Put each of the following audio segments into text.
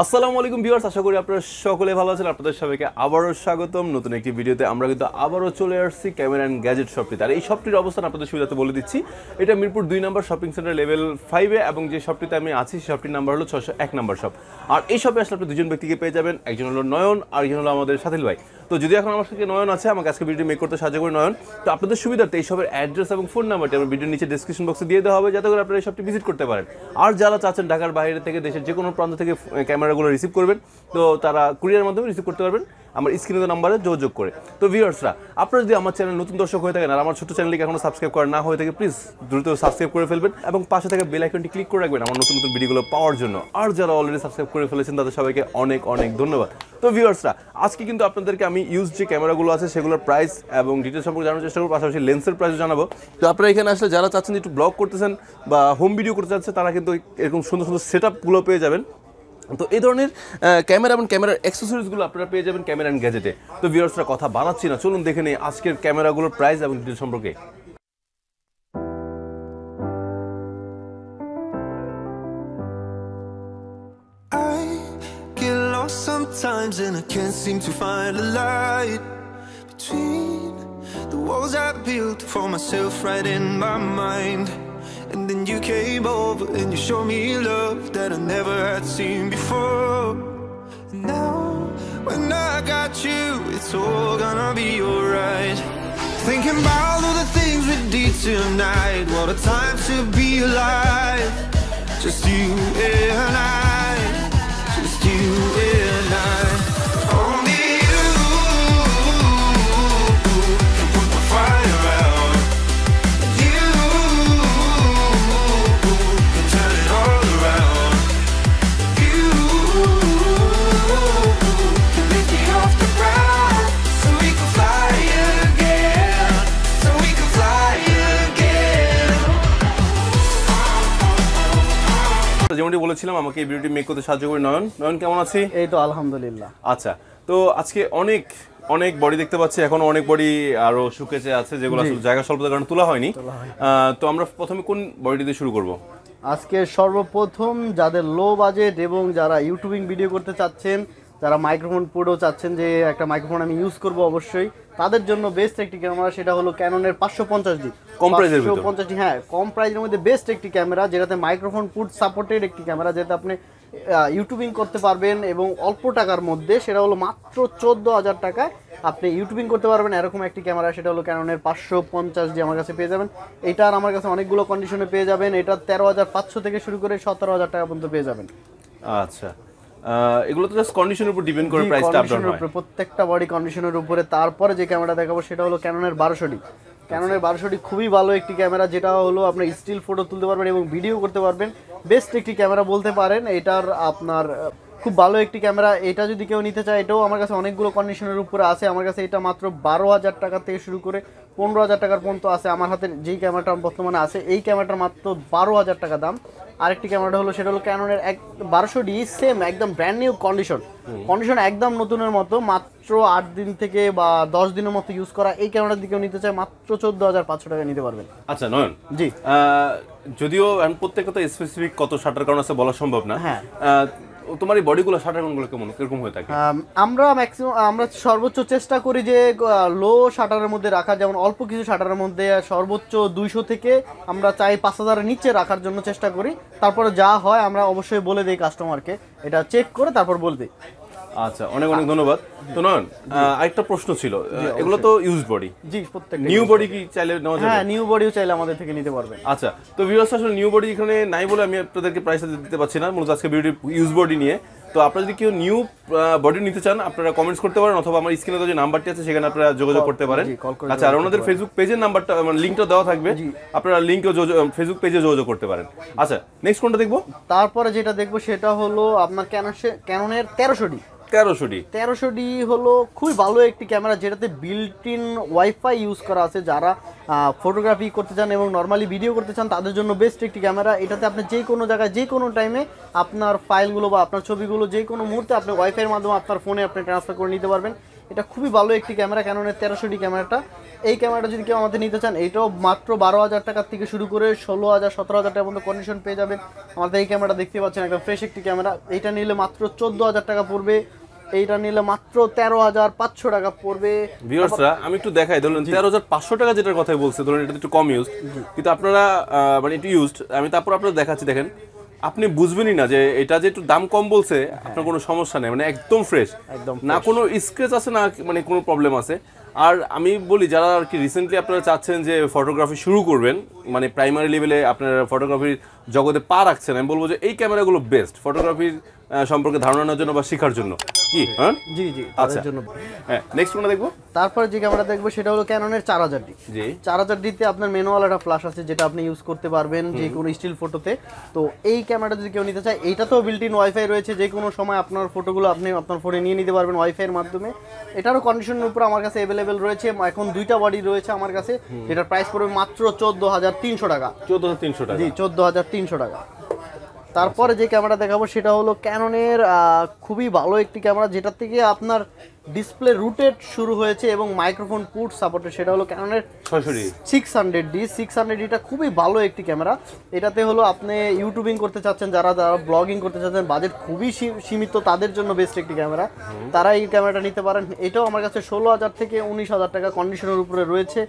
আসসালামু আলাইকুম ভিউয়ার্স, আশা করি আপনারা সকলে ভালো আছেন। আপনাদের সবাইকে আবারও স্বাগতম। নতুন একটি ভিডিওতে আমরা কিন্তু আবারও চলে আসছি ক্যামেরা অ্যান্ড গ্যাজেট শপটিতে আর এই শপটির অবস্থান আপনাদের সুবিধাতে বলে দিচ্ছি। এটা মিরপুর দুই নম্বর শপিং সেন্টার লেভেল ফাইভে এবং যে শপটিতে আমি আছি শপটির নাম্বার হলো ছশো এক নম্বর শপ আর এই শপে আসলে আপনি দুজন ব্যক্তিকে পেয়ে যাবেন। একজন হলো নয়ন আর একজন হলো আমাদের সাথিল ভাই। তো যদি এখন আমার সাথে নয়ন আছে, আমাকে আজকে ভিডিও মেক করতে সাহায্য করে নয়ন। তো আপনাদের সুবিধার্থে এই সবের অ্যাড্রেস এবং ফোন নাম্বারটি আমার ভিডিওর নিচে ডিসক্রিপশন বক্সে দিয়ে দেওয়া হবে, যাতে করে আপনারা এই শপটি ভিজিট করতে পারেন। আর যারা চাচ্ছেন ঢাকার বাইরে থেকে দেশের যে কোনো প্রান্ত থেকে ক্যামেরাগুলো রিসিভ করবেন। তো তারা কুরিয়ার মাধ্যমে রিসিভ করতে পারবেন। আমার স্ক্রিনের নাম্বারে যোগাযোগ করে। তো ভিউয়ার্সরা আপনারা যদি আমার চ্যানেল নতুন দর্শক হয়ে থাকেন আর আমার ছোট চ্যানেলকে এখনও সাবস্ক্রাইব করা না হয়ে থাকে প্লিজ দ্রুত সাবস্ক্রাইব করে ফেলবেন এবং পাশে থাকা বেল আইকনটি ক্লিক করে রাখবেন আমার নতুন নতুন ভিডিওগুলো পাওয়ার জন্য। আর যারা অলরেডি সাবস্ক্রাইব করে ফেলেছেন, তাদের সবাইকে অনেক অনেক ধন্যবাদ। তো ভিউয়ার্সরা আজকে কিন্তু আপনাদেরকে আমি ইউজ যে ক্যামেরাগুলো আছে, সেগুলোর প্রাইস এবং ডিটেলস সম্পর্কে জানার চেষ্টা করব। পাশাপাশি লেন্সের প্রাইস জানাব। তো আপনারা এখানে আসলে যারা চাচ্ছেন একটু ব্লগ করতেছেন বা হোম ভিডিও করতে চাচ্ছে তারা কিন্তু এরকম সুন্দর সুন্দর সেট পেয়ে যাবেন। তো এই ধরনের ক্যামেরা এবং ক্যামেরার অ্যাক্সেসরিজগুলো আপনারা পেয়ে যাবেন ক্যামেরা অ্যান্ড গ্যাজেটে তো ভিউয়ার্সরা কথা বানাচ্ছি না, চলুন দেখে নিই আজকের ক্যামেরাগুলোর প্রাইস এবং ডিটেল সম্পর্কে sometimes and I can't seem to find a light between the walls I built for myself right in my mind. And then you came over and you showed me love that I never had seen before. And now, when I got you, it's all gonna be alright. Thinking about all the things we did tonight. What a time to be alive. Just you and I. যেমনটি বলেছিলাম আমাকে এই ভিডিওটি make করতে সাহায্য করে নয়ন। নয়ন কেমন আছি? এই তো আলহামদুলিল্লাহ। আচ্ছা তো আজকে অনেক অনেক বডি দেখতে পাচ্ছি। এখন অনেক বডি আরও শুকেছে আছে যেগুলো আসলে জায়গা স্বল্পতার কারণে তোলা হয়নি। তো আমরা প্রথমে কোন বডি দিয়ে শুরু করব? আজকে সর্বপ্রথম যাদের লো বাজেট এবং যারা ইউটিউবিং ভিডিও করতে চাচ্ছেন যারা মাইক্রোফোন পুরো চাচ্ছেন যে একটা মাইক্রোফোন আমি ইউজ করব অবশ্যই তাদের জন্য বেস্ট একটি ক্যামেরা সেটা হলো ক্যাননের পাঁচশো পঞ্চাশ ডি কম এর পঞ্চাশ ডি হ্যাঁ কম প্রাইসের মধ্যে বেস্ট একটি ক্যামেরা যেটাতে মাইক্রোফোন পুট সাপোর্টেড একটি ক্যামেরা যেটা আপনি ইউটিউবিং করতে পারবেন এবং অল্প টাকার মধ্যে সেটা হলো মাত্র চোদ্দ হাজার টাকায় আপনি ইউটিউবিং করতে পারবেন। এরকম একটি ক্যামেরা সেটা হলো ক্যাননের পাঁচশো পঞ্চাশ জি আমার কাছে পেয়ে যাবেন। এটার আমার কাছে অনেকগুলো কন্ডিশনে পেয়ে যাবেন। এটা তেরো হাজার পাঁচশো থেকে শুরু করে সতেরো হাজার টাকা পর্যন্ত পেয়ে যাবেন। আচ্ছা। এগুলো তো জাস্ট কন্ডিশনের উপর ডিপেন্ড করে প্রাইসটা আপ ডাউন কন্ডিশনের হয়। প্রত্যেকটা বডি কন্ডিশনের উপরে। তারপরে যে ক্যামেরা দেখাবো সেটা হলো ক্যাননের বারোশো ডি ক্যাননের বারোশো ডি খুবই ভালো একটি ক্যামেরা যেটা হলো আপনি স্টিল ফটো তুলতে পারবেন এবং ভিডিও করতে পারবেন। বেস্ট একটি ক্যামেরা বলতে পারেন এটার আপনার খুব ভালো একটি ক্যামেরা। এটা যদি কেউ নিতে চায় এটাও আমার কাছে অনেকগুলো কন্ডিশনের উপরে আছে। আমার কাছে এটা মাত্র বারো হাজার টাকা থেকে শুরু করে পনেরো হাজার টাকার পর্যন্ত আছে আমার হাতে। যেই ক্যামেরাটা বর্তমানে আছে এই ক্যামেরাটার মাত্র বারো হাজার টাকা দাম। আরেকটি ক্যামেরাটা হলো সেটা হলো ক্যাননের এক বারোশো ডি সেম একদম ব্র্যান্ড নিউ কন্ডিশন কন্ডিশন একদম নতুনের মতো মাত্র আট দিন থেকে বা দশ দিনের মতো ইউজ করা। এই ক্যামেরার দিকেও নিতে চায় মাত্র চোদ্দ হাজার পাঁচশো টাকা নিতে পারবেন। আচ্ছা নয়ন। জি। যদিও প্রত্যেকটা তো স্পেসিফিক কত শাটার কারণ আছে বলা সম্ভব না। হ্যাঁ। তোমার এই বডিগুলো শাটার কেমন? কীরকম হয়ে থাকে? আমরা ম্যাক্সিমাম আমরা সর্বোচ্চ চেষ্টা করি যে লো শাটারের মধ্যে রাখা, যেমন অল্প কিছু শাটারের মধ্যে সর্বোচ্চ দুইশো থেকে আমরা চাই পাঁচ হাজারের নিচে রাখার জন্য চেষ্টা করি। তারপরে যা হয়, আমরা অবশ্যই বলে দিই কাস্টমারকে এটা চেক করে তারপর বলে দিই। আচ্ছা অনেক অনেক ধন্যবাদ। তো নয়ন আরেকটা প্রশ্ন ছিল। এগুলো তো ইউজ বডি জি প্রত্যেক নিউ বডি কি চাইলে নেওয়া যাবে? হ্যাঁ নিউ বডিও চাইলে আমাদের থেকে নিতে পারবেন। আচ্ছা তো ভিউয়ার্স আসলে নিউ বডি এখানে নাই বলে আমি আপনাদেরকে প্রাইস দিতে পারছি না। মূলত আজকে ভিডিও ইউজ বডি নিয়ে। তো আপনারা যদি কেউ নিউ বডি নিতে চান আপনারা কমেন্টস করতে পারেন অথবা আমার স্ক্রিনে যে নাম্বারটি আছে সেখানে আপনারা যোগাযোগ করতে পারেন। আচ্ছা আর ওনাদের ফেসবুক পেজের নাম্বারটা মানে লিঙ্কটা দেওয়া থাকবে। আপনারা লিঙ্কও ফেসবুক পেজে যোগাযোগ করতে পারেন। আচ্ছা নেক্সট কোনটা দেখব? তারপরে যেটা দেখব সেটা হলো আপনার ক্যানন ক্যাননের তেরোশো ডি তেরোশো ডি তেরোশো ডি হলো খুবই ভালো একটি ক্যামেরা যেটাতে বিল্ট ইন ওয়াইফাই ইউজ করা আছে যারা ফটোগ্রাফি করতে চান এবং নর্মালি ভিডিও করতে চান, তাদের জন্য বেস্ট একটি ক্যামেরা। এটাতে আপনি যে কোনো জায়গায়, যে কোনো টাইমে আপনার ফাইলগুলো বা আপনার ছবিগুলো যে কোনো মুহূর্তে আপনি ওয়াইফাইয়ের মাধ্যমে আপনার ফোনে আপনি ট্রান্সফার করে নিতে পারবেন। এটা খুবই ভালো একটি ক্যামেরা ক্যাননের তেরোশো ডি ক্যামেরাটা, এই ক্যামেরাটা যদি কেউ আমাদের নিতে চান, এটাও মাত্র বারো হাজার টাকার থেকে শুরু করে ষোলো হাজার, সতেরো হাজার টাকার মধ্যে কন্ডিশন পেয়ে যাবেন। আমাদের এই ক্যামেরাটা দেখতে পাচ্ছেন, একদম ফ্রেশ একটি ক্যামেরা। এটা নিলে মাত্র চোদ্দ হাজার টাকা পড়বে। এইটা নিলে মাত্র তেরো হাজার পাঁচশো টাকা পড়বে। ভিউয়ার্সরা আমি একটু দেখাই ধরুন তেরো হাজার পাঁচশো টাকা যেটার কথাই বলছে ধরুন এটা একটু কম ইউজ কিন্তু আপনারা মানে একটু ইউজড আমি তারপর আপনারা দেখাচ্ছি দেখেন আপনি বুঝবেনই না যে এটা যে একটু দাম কম বলছে আপনার কোনো সমস্যা নেই মানে একদম ফ্রেশ একদম না কোনো স্ক্রেচ আছে না মানে কোনো প্রবলেম আছে। আর আমি বলি যারা আর কি রিসেন্টলি আপনারা চাচ্ছেন যে ফটোগ্রাফি শুরু করবেন মানে প্রাইমারি লেভেলে আপনারা ফটোগ্রাফির জগতে পা রাখছেন আমি বলব যে এই ক্যামেরাগুলো বেস্ট ফটোগ্রাফির সম্পর্কে ধারণা নেওয়ার জন্য বা শেখার জন্য। কি হ্যাঁ? জি জি আচ্ছা। জন্য। হ্যাঁ নেক্সট কোনটা দেখব? তারপরে যে ক্যামেরা দেখব সেটা হলো ক্যাননের চার হাজার ডি জি। চার হাজার ডিতে আপনার ম্যানুয়াল একটা ফ্ল্যাশ আছে যেটা আপনি ইউজ করতে পারবেন যে কোনো স্টিল ফটোতে তো। এই ক্যামেরাটা যদি কেউ নিতে চায় এইটাতেও বিল্ট ইন ওয়াইফাই রয়েছে যে কোনো সময় আপনার ফটোগুলো আপনি আপনার ফোনে নিয়ে নিতে পারবেন ওয়াইফাই এর মাধ্যমে। এটারও কন্ডিশনের উপর আমার কাছে অ্যাভেলেবেল রয়েছে এখন দুইটা বডি রয়েছে আমার কাছে যেটার প্রাইস পড়বে মাত্র চোদ্দ হাজার তিনশো টাকা। চোদ্দ হাজার তিনশো টাকা। জি চোদ্দ হাজার তিনশো টাকা। তারপরে যে ক্যামেরা দেখাবো সেটা হলো ক্যাননের খুবই ভালো একটি ক্যামেরা যেটা থেকে আপনার ডিসপ্লে রুটেড শুরু হয়েছে এবং মাইক্রোফোন পুট সাপোর্টেড সেটা হলো ক্যাননের six hundred D six hundred ডিটা খুবই ভালো একটি ক্যামেরা। এটাতে হলো আপনি ইউটিউবিং করতে চাচ্ছেন যারা যারা ব্লগিং করতে চাচ্ছেন বাজেট খুবই সীমিত তাদের জন্য বেস্ট একটি ক্যামেরা। তারা এই ক্যামেরাটা নিতে পারেন। এটাও আমার কাছে ষোলো হাজার থেকে উনিশ হাজার টাকা কন্ডিশনের উপরে রয়েছে।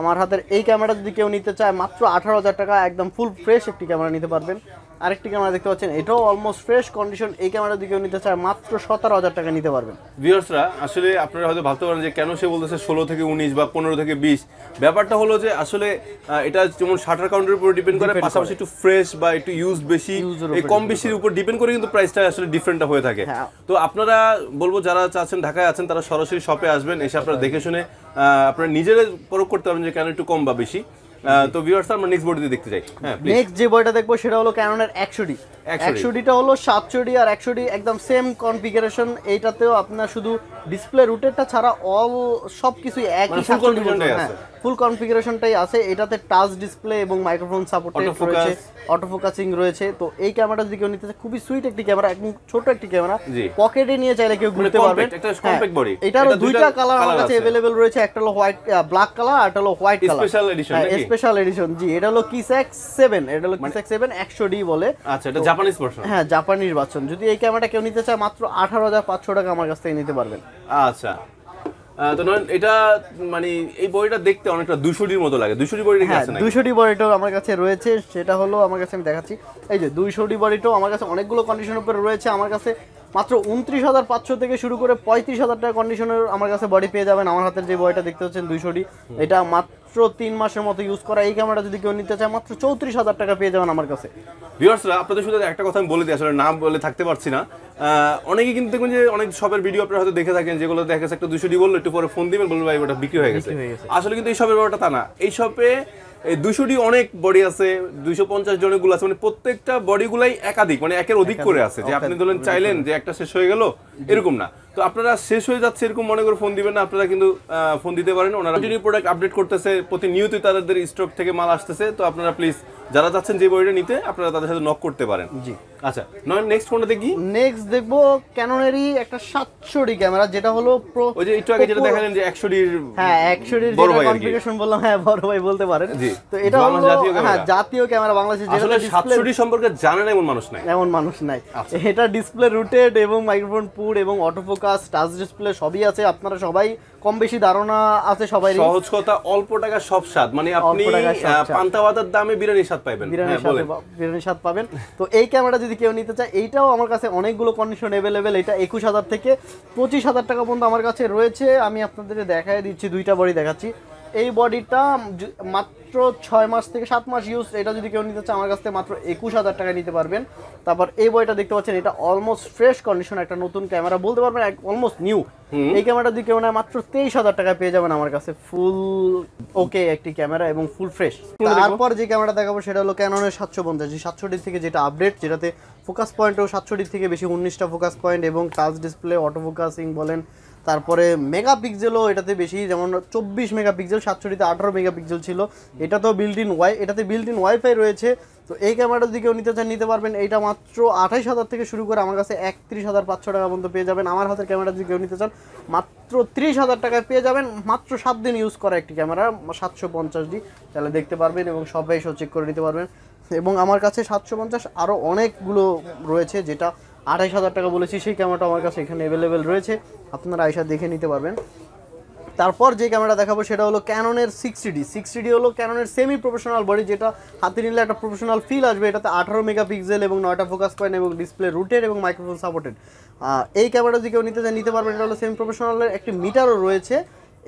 আমার হাতের এই ক্যামেরা যদি কেউ নিতে চায় মাত্র আঠারো হাজার টাকা একদম ফুল ফ্রেশ একটি ক্যামেরা নিতে পারবেন। আরেকটি ক্যামেরা দেখতে পাচ্ছেন এটাও অলমোস্ট ফ্রেশ কন্ডিশন এই ক্যামেরা যদি কেউ নিতে চায় মাত্র সতেরো হাজার টাকা নিতে পারবেন। ভিউয়ার্সরা আসলে আপনারা হয়তো ভাবতে পারেন যে কেন সে বলতেছে ষোলো থেকে উনিশ বা পনেরো থেকে বিশ। ব্যাপারটা হলো যে আসলে এটা যেমন শাটার কাউন্টের উপর ডিপেন্ড করে পাশাপাশি একটু ফ্রেশ বা একটু ইউজ বেশি এই কম বেশির উপর ডিপেন্ড করে কিন্তু প্রাইসটা আসলে ডিফারেন্টটা হয়ে থাকে। হ্যাঁ। তো আপনারা বলব যারা আছেন ঢাকায় আছেন তারা সরাসরি শপে আসবেন এসে আপনারা দেখে শুনে আপনারা নিজেরা পরখ করতে পারবেন যে কেন একটু কম বা বেশি। তো ভিউয়ার্স আমরা নেক্সট বডিতে দেখতে চাই। হ্যাঁ নেক্সট যে বইটা দেখব সেটা হলো ক্যানোনের একশো ডি 100D একশো ডিটা হলো সাতশো ডি আর একশো ডি একদম সেম কনফিগারেশন এইটাতেও আপনার শুধু ডিসপ্লে রুটেরটা ছাড়া অল সব কিছুই একই মানে full configuration-টাই আছে। ফুল কনফিগারেশনটাই আছে এটাতে টাচ ডিসপ্লে এবং মাইক্রোফোন Autofocus। রয়েছে অটো ফোকাসিং রয়েছে তো এই ক্যামেরাটা যদি কেউ নিতে খুবই সুইট একটি ক্যামেরা একদম ছোট একটি ক্যামেরা। পকেটে নিয়ে চাইলে কেউ ঘুরতে compact, পারবেন একটা compact body। এটারও এটা দুইটা কালার আমার কাছে। অ্যাভেলেবেল রয়েছে একটা হলো হোয়াইট ব্ল্যাক কালার আর একটা হলো হোয়াইট কালার edition নাকি? স্পেশাল এডিশন জি এটা হলো কিসেক্স সেভেন এটা হলো কিসেক্স সেভেন একশো ডি বলে আচ্ছা এটা জাপানিজ ভার্সন হ্যাঁ জাপানির বাচ্চন যদি এই ক্যামেরাটা কেউ নিতে চায় মাত্র আঠারো হাজার পাঁচশো টাকা আমার কাছ থেকে নিতে পারবেন। আচ্ছা। তো নয়ন এটা মানে এই বইটা দেখতে অনেকটা দুশোটির মতো লাগে। দুশোটি রেখে হ্যাঁ ডি বডিটাও আমার কাছে রয়েছে। সেটা হলো আমার কাছে আমি দেখাচ্ছি। এই যে দুইশো ডি বডিটাও আমার কাছে অনেকগুলো কন্ডিশনের উপরে রয়েছে। আমার কাছে মাত্র উনত্রিশ হাজার পাঁচশো থেকে শুরু করে পঁয়ত্রিশ হাজার টাকা কন্ডিশনের আমার কাছে বডি পেয়ে যাবেন। আমার হাতের যে বডিটা দেখতে পাচ্ছেন দুইশোটি এটা মাত্র তিন মাসের মতো ইউজ করা এই ক্যামেরা যদি কেউ নিতে চায় মাত্র চৌত্রিশ হাজার টাকা পেয়ে যাবেন আমার কাছে। ভিউয়ার্সরা আপনাদের শুধু একটা কথা আমি বলে দিই আসলে না বলে থাকতে পারছি না। অনেকে কিন্তু দেখুন যে অনেক শপের ভিডিও আপনারা হয়তো দেখে থাকেন যেগুলো দেখা গেছে একটা দুশো ডি বলল একটু পরে ফোন দিবেন বলবেন ভাই ওটা বিক্রি হয়ে গেছে। বিক্রি হয়ে গেছে। আসলে কিন্তু এই শপের ব্যাপারটা তা না। এই শপে এই দুশোটি অনেক বডি আছে দুইশো পঞ্চাশ জনেরগুলো আছে মানে প্রত্যেকটা বডি গুলাই একাধিক মানে একের অধিক করে আছে। যে আপনি ধরেন চাইলেন যে একটা শেষ হয়ে গেল এরকম না। তো আপনারা শেষ হয়ে যাচ্ছে এরকম মনে করে ফোন দিবেন না আপনারা কিন্তু ফোন দিতে পারেন। ওনারা প্রোডাক্ট আপডেট করতেছে প্রতিনিয়তই তাদের স্টক থেকে মাল আসতেছে। তো আপনারা প্লিজ যারা যাচ্ছেন যে বইটা নিতে আপনারা তাদের সাথে নক করতে পারেন। জি। আচ্ছা নয় নেক্সট ফোনটা দেখি। নেক্সট দেখব ক্যাননেরই একটা সাতশো ডি ক্যামেরা যেটা হলো প্রো ওই যে একটু আগে যেটা দেখালেন যে একশো ডির হ্যাঁ একশো ডির বড় যেটা ভাই কনফিগারেশন বললাম হ্যাঁ বড় ভাই বলতে পারেন। জি। তো এটা হলো জাতীয় হ্যাঁ জাতীয় ক্যামেরা বাংলাদেশে যেটা ডিসপ্লে সাতশো ডি সম্পর্কে জানে না এমন মানুষ নাই। এমন মানুষ নাই। আচ্ছা। এটা ডিসপ্লে রুটেড এবং মাইক্রোফোন পুড এবং অটোফোকাস টাচ ডিসপ্লে সবই আছে। আপনারা সবাই কম বেশি ধারণা আছে সবাই সহজ কথা অল্প টাকা সব স্বাদ। মানে আপনি। পান্তা ভাতের দামে বিরিয়ানি স্বাদ বিরিয়ানির হ্যাঁ, বিরিয়ানির স্বাদ পাবেন। তো এই ক্যামেরা যদি কেউ নিতে চায় এইটাও আমার কাছে অনেকগুলো কন্ডিশন অ্যাভেলেবেল এটা একুশ হাজার থেকে পঁচিশ হাজার টাকা পর্যন্ত আমার কাছে রয়েছে। আমি আপনাদের দেখাই দিচ্ছি দুইটা বডি দেখাচ্ছি। এই বডিটা মাত্র ছয় মাস থেকে সাত মাস ইউজ এটা যদি কেউ নিতে চায় আমার কাছ থেকে মাত্র একুশ হাজার টাকা নিতে পারবেন। তারপর এই বডিটা দেখতে পাচ্ছেন এটা অলমোস্ট ফ্রেশ কন্ডিশন একটা নতুন ক্যামেরা বলতে পারবেন অলমোস্ট নিউ এই ক্যামেরাটা যদি কেউ নেয় মাত্র তেইশ হাজার টাকা পেয়ে যাবেন আমার কাছে ফুল ওকে একটি ক্যামেরা এবং ফুল ফ্রেশ তারপর যে ক্যামেরা দেখাবো সেটা হলো ক্যাননের সাতশো পঞ্চাশ সাতশো ডি থেকে যেটা আপডেট যেটাতে ফোকাস পয়েন্টও সাতশো থেকে বেশি উনিশটা ফোকাস পয়েন্ট এবং টাচ ডিসপ্লে অটো ফোকাসিং বলেন তারপরে মেগাপিক্সেলও এটাতে বেশি, যেমন চব্বিশ মেগাপিক্সেল সাতশো ডিতে আঠারো মেগাপিক্সেল ছিল। এটা তো বিল্ট ইন ওয়াই এটাতে বিল্ট ইন ওয়াইফাই রয়েছে। তো এই ক্যামেরাটা যদি কেউ নিতে চান, নিতে পারবেন। এইটা মাত্র আঠাইশ হাজার থেকে শুরু করে আমার কাছে একত্রিশ হাজার পাঁচশো টাকা পর্যন্ত পেয়ে যাবেন। আমার হাতের ক্যামেরা যদি কেউ নিতে চান, মাত্র ত্রিশ হাজার টাকায় পেয়ে যাবেন। মাত্র সাত দিন ইউজ করা একটি ক্যামেরা সাতশো পঞ্চাশ ডি। তাহলে দেখতে পারবেন এবং সবাই এসেও চেক করে নিতে পারবেন। এবং আমার কাছে সাতশো পঞ্চাশ আরও অনেকগুলো রয়েছে, যেটা আঠাইশ হাজার টাকা বলেছি, সেই ক্যামেরাটা আমার কাছে এখানে অ্যাভেলেবেল রয়েছে। আপনারা আইসা দেখে নিতে পারবেন। তারপর যে ক্যামেরা দেখাবো, সেটা হলো ক্যাননের সিক্সটি ডি সিক্সটি ডি হলো ক্যাননের সেমি প্রফেশনাল বডি যেটা হাতে নিলে একটা প্রফেশনাল ফিল আসবে। এটাতে আঠারো মেগাপিক্সেল এবং নয়টা ফোকাস পয়েন্ট এবং ডিসপ্লে রুটেড এবং মাইক্রোফোন সাপোর্টেড এই ক্যামেরাটা যদি কেউ নিতে চান নিতে পারবেন। এটা হলো সেমি প্রফেশনালের একটি মিটারও রয়েছে।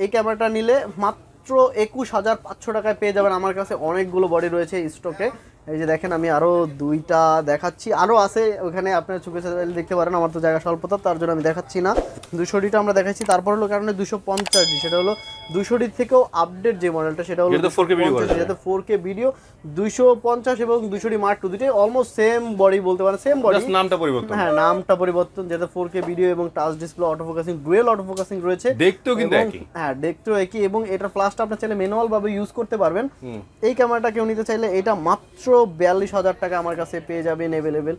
এই ক্যামেরাটা নিলে মাত্র একুশ হাজার পাঁচশো টাকায় পেয়ে যাবেন। আমার কাছে অনেকগুলো বডি রয়েছে স্টকে এই যে দেখেন আমি আরও দুইটা দেখাচ্ছি। আরও আছে ওখানে আপনার চোখে দেখতে পারেন আমার তো জায়গা স্বল্পতা তার জন্য আমি দেখাচ্ছি না। দুশোটিটা আমরা দেখাচ্ছি তারপর হলো কারণে দুশো পঞ্চাশ সেটা হলো দুশোটির থেকেও আপডেট যে মডেলটা সেটা হলো যেটা 4K video করা ফোর কে ভিডিও দুইশো পঞ্চাশ এবং দুশোটি মার্ক টু দুটোই অলমোস্ট সেম বডি বলতে পারেন সেম বডি নামটা পরিবর্তন। হ্যাঁ নামটা পরিবর্তন যেটা ফোর কে ভিডিও এবং touch display auto focusing dual auto focusing রয়েছে। দেখতেও কিন্তু একই। হ্যাঁ দেখতেও একই এবং এটার ফ্লাশটা আপনার চাইলে ম্যানুয়াল ভাবে ইউজ করতে পারবেন। এই ক্যামেরাটা কেউ নিতে চাইলে এটা মাত্র বিয়াল্লিশ হাজার টাকা আমার কাছে পেয়ে যাবেন অ্যাভেলেবেল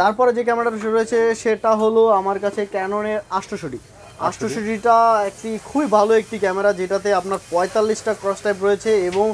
তারপরে যে ক্যামেরাটা রয়েছে সেটা হলো আমার কাছে ক্যাননের আষ্টশোটি আষ্টশোটিটা একটি খুবই ভালো একটি ক্যামেরা যেটাতে আপনার পঁয়তাল্লিশটা ক্রস টাইপ রয়েছে এবং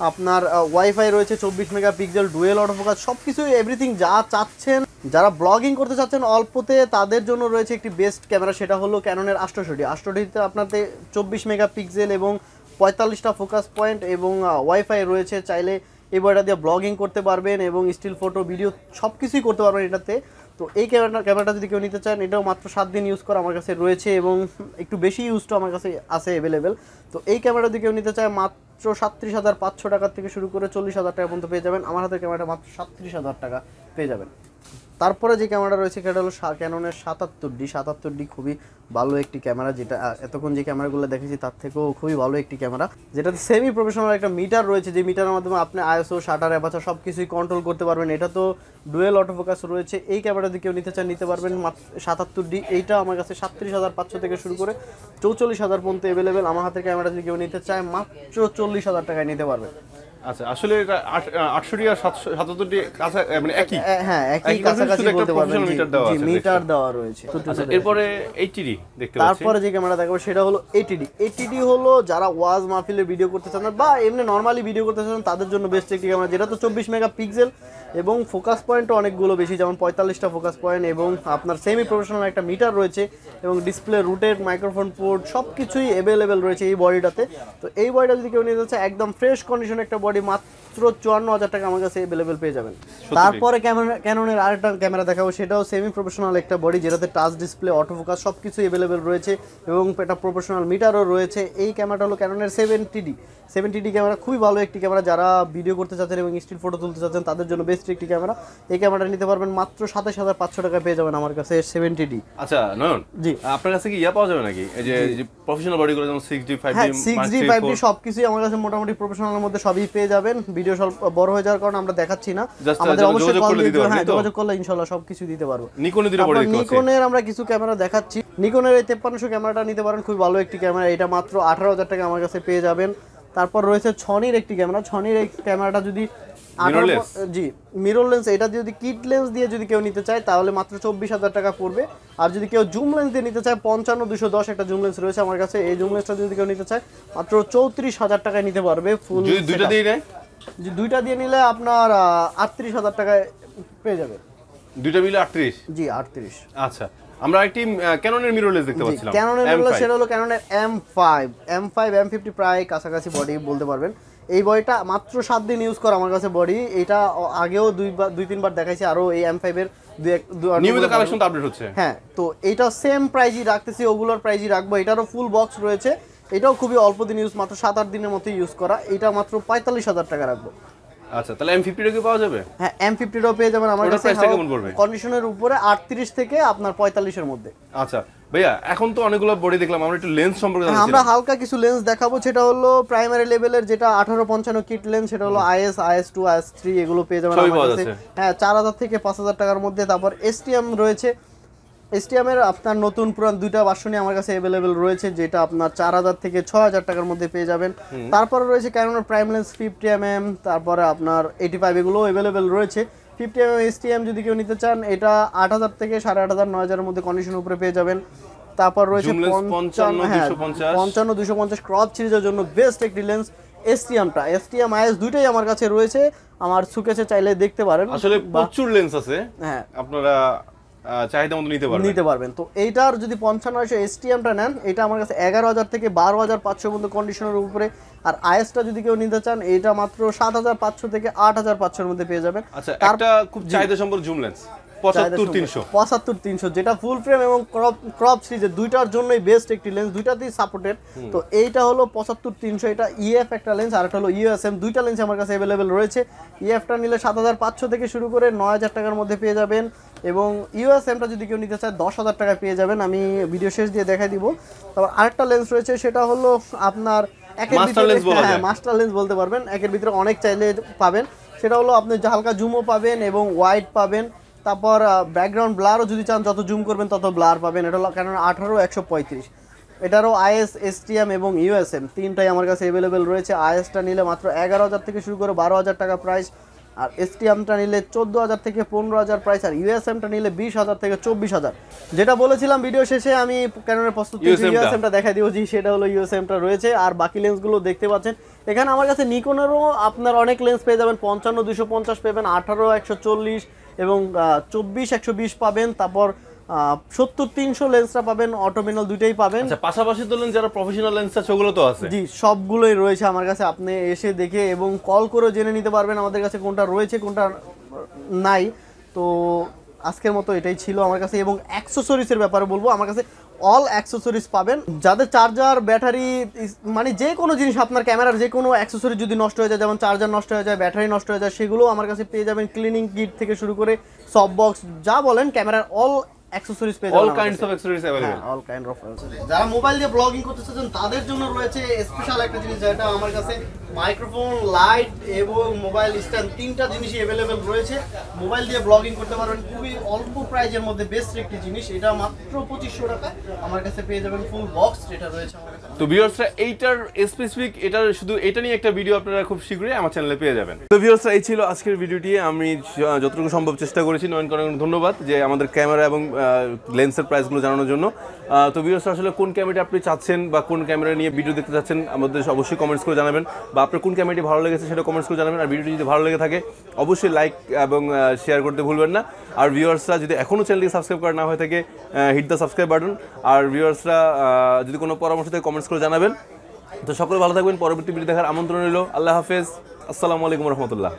আপনার ওয়াইফাই রয়েছে চব্বিশ মেগা পিক্সেল ডুয়েল অটোফোকাস সব কিছু এভরিথিং যা চাচ্ছেন যারা ব্লগিং করতে চাচ্ছেন অল্পতে তাদের জন্য রয়েছে একটি বেস্ট ক্যামেরা সেটা হলো ক্যাননের আষ্টশোটি আষ্টশোটিতে আপনাতে চব্বিশ মেগা পিক্সেল এবং পঁয়তাল্লিশটা ফোকাস পয়েন্ট এবং ওয়াইফাই রয়েছে চাইলে এই বইটা দিয়ে ব্লগিং করতে পারবেন এবং স্টিল ফটো ভিডিও সব কিছুই করতে পারবেন এটাতে। তো এই ক্যামেরাটা ক্যামেরাটা যদি কেউ নিতে চান, এটাও মাত্র সাত দিন ইউজ করা আমার কাছে রয়েছে এবং একটু বেশি ইউজটা আমার কাছে আছে অ্যাভেলেবেল তো এই ক্যামেরা যদি কেউ নিতে চায়, মাত্র সাতত্রিশ হাজার পাঁচশো টাকার থেকে শুরু করে চল্লিশ হাজার টাকা পর্যন্ত পেয়ে যাবেন। আমার হাতের ক্যামেরাটা মাত্র সাতত্রিশ হাজার টাকা পেয়ে যাবেন। তারপরে যে ক্যামেরা রয়েছে, সেটা হলো ক্যাননের সাতাত্তর ডি সাতাত্তর ডি খুবই ভালো একটি ক্যামেরা যেটা এতক্ষণ যে ক্যামেরাগুলো দেখেছি, তার থেকেও খুবই ভালো একটি ক্যামেরা। যেটাতে সেমি প্রফেশনাল একটা মিটার রয়েছে, যে মিটারের মাধ্যমে আপনি আইএসও শাটার অ্যাপাচার সব কিছুই কন্ট্রোল করতে পারবেন। এটা তো ডুয়েল অটোফোকাস রয়েছে। এই ক্যামেরা যদি কেউ নিতে চান, নিতে পারবেন। সাতাত্তর ডি এইটা আমার কাছে সাতত্রিশ হাজার পাঁচশো থেকে শুরু করে চৌচল্লিশ হাজার পর্যন্ত অ্যাভেলেবেল আমার হাতের ক্যামেরা যদি কেউ নিতে চায়, মাত্র চল্লিশ হাজার টাকায় নিতে পারবে। আচ্ছা আসলে এটা 800 আর 700 টি কাছে মানে একই? হ্যাঁ একই কাছাকাছি বলতে পারবেন মিটার দেওয়া আছে, মিটার দেওয়া রয়েছে আচ্ছা এরপরে এইচডি দেখতে পাচ্ছি। তারপরে যে ক্যামেরা দেখাবো সেটা হলো এটিডি এটিডি হলো যারা ওয়াজ মাহফিলে ভিডিও করতে চান বা এমনি নর্মালি ভিডিও করতে চান তাদের জন্য বেস্ট একটি ক্যামেরা যেটা তো চব্বিশ মেগা পিক্সেল এবং ফোকাস পয়েন্টও অনেকগুলো বেশি যেমন পঁয়তাল্লিশটা ফোকাস পয়েন্ট এবং আপনার সেমি প্রফেশনাল একটা মিটার রয়েছে এবং ডিসপ্লে রুটেড মাইক্রোফোন পোর্ট সব কিছুই অ্যাভেলেবেল রয়েছে এই বডিটাতে তো এই বডিটা যদি কেউ নিতে চায় একদম ফ্রেশ কন্ডিশন একটা বডি মাত্র চুয়ান্ন হাজার টাকা আমার কাছে অ্যাভেলেবেল পেয়ে যাবেন। তারপরে ক্যামেরা ক্যাননের আরেকটা ক্যামেরা দেখাবো সেটাও সেমি প্রফেশনাল একটা বডি যেটাতে টাচ ডিসপ্লে অটো ফোকাস সব কিছুই অ্যাভেলেবেল রয়েছে এবং একটা প্রফেশনাল মিটারও রয়েছে। এই ক্যামেরাটা হলো ক্যাননের seventy D seventy D camera খুবই ভালো একটি ক্যামেরা যারা ভিডিও করতে চাচ্ছেন এবং স্টিল ফটো তুলতে চাচ্ছেন তাদের জন্য বেস্ট একটি ক্যামেরা। এই ক্যামেরাটা নিতে পারবেন মাত্র সাতাশ হাজার পাঁচশো টাকা পেয়ে যাবেন আমার কাছে সেভেন্টি ডি আচ্ছা নয়ন জি। আপনার কাছে কি ইয়া পাওয়া যাবে নাকি? এই যে প্রফেশনাল বডি গুলো যেমন সিক্স ডি ফাইভ হ্যাঁ সিক্স ডি ফাইভ ডি সব কিছুই আমার কাছে মোটামুটি প্রফেশনালের মধ্যে সবই পেয়ে যাবেন। ভিডিও স্বল্প বড় হয়ে যাওয়ার কারণে আমরা দেখাচ্ছি না। আমাদের যোগাযোগ অবশ্যই কল দিতে হ্যাঁ যোগাযোগ করলে ইনশাল্লাহ সব কিছু দিতে পারব। নিকনে দুটো বডি তারপর দেখতে নিকনের আমরা কিছু ক্যামেরা দেখাচ্ছি। নিকনের এই তেপ্পান্নশো ক্যামেরাটা নিতে পারেন খুব ভালো একটি ক্যামেরা। এটা মাত্র আঠারো হাজার টাকা আমার কাছে পেয়ে যাবেন। তারপর রয়েছে ছনির একটি ক্যামেরা। ছনির এই ক্যামেরাটা যদি 18 Mirrorless? জি মিরর লেন্স এটা যদি কিট লেন্স দিয়ে যদি কেউ নিতে চায় তাহলে মাত্র চব্বিশ হাজার টাকা পড়বে। আর যদি কেউ জুম লেন্স দিয়ে নিতে চায় পঞ্চান্ন দুশো দশ একটা জুম লেন্স রয়েছে আমার কাছে। এই জুম লেন্সটা যদি কেউ নিতে চায় মাত্র চৌত্রিশ হাজার টাকায় নিতে পারবে ফুল দুইটা দিয়ে নেয়? দুইটা দিয়ে নিলে আপনার আটত্রিশ হাজার টাকায় পেয়ে যাবে। দুইটা মিলে আটত্রিশ? জি আটত্রিশ। আচ্ছা আমরা একটি ক্যাননের মিররলেস দেখতে পাচ্ছিলাম। ক্যাননের M5 যেগুলো সেটা হলো ক্যাননের M five M five M fifty প্রায় কাছাকাছি বডি বলতে পারবেন। এই বইটা মাত্র সাত দিন ইউজ করা আমার কাছে বডি এটা আগেও দুইবার দুই তিনবার দেখাইছে আরও এই এম ফাইভের এর নিয়মিত কালেকশন তো আপডেট হচ্ছে। হ্যাঁ তো এটা সেম প্রাইজই রাখতেছি ওগুলোর প্রাইজই রাখব। এটারও ফুল বক্স রয়েছে। এটাও খুবই অল্প দিন ইউজ মাত্র সাত আট দিনের মতো ইউজ করা। এটা মাত্র পঁয়তাল্লিশ হাজার টাকা রাখব। আচ্ছা তাহলে এম ফিফটিটা কি পাওয়া যাবে? হ্যাঁ এম ফিফটিটাও পেয়ে যাবেন আমার কাছে। price টা কেমন পড়বে? কন্ডিশনের উপরে আটত্রিশ থেকে আপনার পঁয়তাল্লিশের মধ্যে। আচ্ছা ভাইয়া এখন তো অনেকগুলো বডি দেখলাম আমরা একটু লেন্স সম্পর্কে হ্যাঁ, আমরা হালকা কিছু লেন্স দেখাবো সেটা হলো প্রাইমারি লেভেলের যেটা আঠারো পঞ্চান্ন কিট লেন্স সেটা হলো IS IS two IS three এগুলো পেয়ে যাবেন আমার কাছে। হ্যাঁ চার হাজার থেকে পাঁচ হাজার টাকার মধ্যে তারপর এসটিএম রয়েছে। এসটিএমের আপনার নতুন পুরান দুইটা বাসনই আমার কাছে অ্যাভেলেবেল রয়েছে যেটা আপনার চার হাজার থেকে ছ হাজার টাকার মধ্যে পেয়ে যাবেন। তারপরে রয়েছে ক্যানোনের prime lens fifty M M তারপরে আপনার এইটি ফাইভ এগুলো অ্যাভেলেবেল রয়েছে। ফিফটি এম এম এসটিএম যদি কেউ নিতে চান এটা আট হাজার থেকে সাড়ে আট হাজার নয় হাজারের মধ্যে কন্ডিশনের উপরে পেয়ে যাবেন। তারপর রয়েছে পঞ্চান্ন হ্যাঁ পঞ্চান্ন দুশো পঞ্চাশ। ক্রপ সিরিজের জন্য বেস্ট একটি লেন্স এসটিএমটা। এসটিএম আইএস দুইটাই আমার কাছে রয়েছে আমার সুকেছে চাইলে দেখতে পারেন। আসলে প্রচুর লেন্স আছে। হ্যাঁ। আপনারা চাহিদা মতো নিতে পারবেন। নিতে পারবেন। তো এইটার যদি পঞ্চান্ন একশো এসটিএমটা নেন এটা আমার কাছে এগারো হাজার থেকে বারো হাজার পাঁচশো পর্যন্ত কন্ডিশনের উপরে। আর আইএসটা যদি কেউ নিতে চান এটা মাত্র সাত হাজার পাঁচশো থেকে আট হাজার পাঁচশোর মধ্যে পেয়ে যাবেন। আচ্ছা একটা খুব চাহিদা সম্পর্ক জুম লেন্স পঁচাত্তর তিনশো। পঁচাত্তর তিনশো যেটা ফুল ফ্রেম এবং ক্রপ ক্রপ সিরিজের দুইটার জন্যই বেস্ট একটি লেন্স দুইটাতেই সাপোর্টেড তো এইটা হলো পঁচাত্তর তিনশো এটা ইএফ একটা লেন্স আর একটা হলো ইউএসএম দুইটা লেন্স আমার কাছে অ্যাভেলেবেল রয়েছে। ইএফটা নিলে সাত হাজার পাঁচশো থেকে শুরু করে নয় হাজার টাকার মধ্যে পেয়ে যাবেন। এবং ইউএসএমটা যদি কেউ নিতে চায় দশ হাজার টাকায় পেয়ে যাবেন। আমি ভিডিও শেষ দিয়ে দেখাই দিব। তারপর আরেকটা লেন্স রয়েছে সেটা হলো আপনার একের ভিতরে হ্যাঁ মাস্টার লেন্স বলতে পারবেন। একের ভিতরে অনেক চাইলে পাবেন। সেটা হলো আপনি হালকা জুমও পাবেন এবং হোয়াইট পাবেন। তারপর ব্যাকগ্রাউন্ড ব্লারও যদি চান যত জুম করবেন তত ব্লার পাবেন। এটা হলো কেননা আঠারো একশো পঁয়ত্রিশ। এটারও আইএস এসটিএম এবং ইউএসএম তিনটাই আমার কাছে অ্যাভেলেবেল রয়েছে। আইএসটা নিলে মাত্র এগারো হাজার থেকে শুরু করে বারো হাজার টাকা প্রাইস আর এসটিএমটা নিলে চোদ্দ হাজার থেকে পনেরো হাজার প্রাইস আর ইউএসএমটা নিলে বিশ হাজার থেকে চব্বিশ হাজার। যেটা বলেছিলাম ভিডিও শেষে আমি ক্যানোনের প্রস্তুত। ইউএসএমটা দেখা দিয়েছি সেটা হলো ইউএসএমটা রয়েছে। আর বাকি লেন্সগুলো দেখতে পাচ্ছেন। এখানে আমার কাছে নিকোনেরও আপনার অনেক লেন্স পেয়ে যাবেন। পঞ্চান্ন দুশো পঞ্চাশ পাবেন আঠারো একশো চল্লিশ এবং চব্বিশ একশো বিশ পাবেন। তারপর সত্তর তিনশো লেন্সটা পাবেন অটোমিনাল দুইটাই পাবেন। আচ্ছা পাশাপাশি ধরলেন যারা প্রফেশনাল লেন্স আছে ওগুলো তো আছে। জি সবগুলোই রয়েছে আমার কাছে। আপনি এসে দেখে এবং কল করে জেনে নিতে পারবেন আমাদের কাছে কোনটা রয়েছে কোনটা নাই। তো আজকের মতো এটাই ছিল আমার কাছে। এবং অ্যাক্সেসরিজের ব্যাপারে বলব আমার কাছে অল অ্যাক্সেসরিজ পাবেন। যাদের চার্জার ব্যাটারি মানে যে কোনো জিনিস আপনার ক্যামেরার যে কোনো অ্যাক্সেসরি যদি নষ্ট হয়ে যায় যেমন চার্জার নষ্ট হয়ে যায় ব্যাটারি নষ্ট হয়ে যায় সেগুলো আমার কাছে পেয়ে যাবেন ক্লিনিং কিট থেকে শুরু করে সব বক্স যা বলেন ক্যামেরার অল অ্যাক্সেসরিজ পেয়ে all kinds. Of accessories available all kind of যারা মোবাইল দিয়ে ব্লগিং করতে চাচ্ছেন তাদের জন্য রয়েছে স্পেশাল একটা জিনিস যেটা আমার কাছে মাইক্রোফোন লাইট এবং মোবাইল স্ট্যান্ড তিনটা জিনিসই অ্যাভেলেবেল রয়েছে। মোবাইল দিয়ে ব্লগিং করতে পারবেন। খুবই অল্প প্রাইজের মধ্যে বেস্ট একটি জিনিস এটা মাত্র পঁচিশশো টাকা আমার কাছে পেয়ে যাবেন ফুল বক্স যেটা রয়েছে আমার কাছে। তো ভিউয়ার্সরা এইটার স্পেসিফিক এটার শুধু এটা নিয়ে একটা ভিডিও আপনারা খুব শীঘ্রই আমার চ্যানেলে পেয়ে যাবেন। তো ভিউয়ার্সরা এই ছিল আজকের ভিডিওটি আমি যতটুকু সম্ভব চেষ্টা করেছি নয়ন ধন্যবাদ যে আমাদের ক্যামেরা এবং লেন্সের প্রাইসগুলো জানানোর জন্য। তো ভিউয়ার্সরা আসলে কোন ক্যামেরাটা আপনি চাচ্ছেন বা কোন ক্যামেরা নিয়ে ভিডিও দেখতে চাচ্ছেন, আমাদের অবশ্যই কমেন্টস করে জানাবেন। বা আপনার কোন ক্যামেরাটি ভালো লেগেছে সেটা কমেন্টস করে জানাবেন। আর ভিডিওটি যদি ভালো লেগে থাকে, অবশ্যই লাইক এবং শেয়ার করতে ভুলবেন না। আর ভিউয়ার্সরা যদি এখনও চ্যানেলটি সাবস্ক্রাইব করা না হয়ে থাকে হিট দ্য সাবস্ক্রাইব বাটন আর ভিউয়ার্সরা যদি কোনো পরামর্শ থাকে কমেন্টস করে জানাবেন। তো সকলে ভালো থাকবেন। পরবর্তী ভিডিও দেখার আমন্ত্রণ রইল। আল্লাহ হাফেজ। আসসালামু আলাইকুম রহমতুল্লাহ।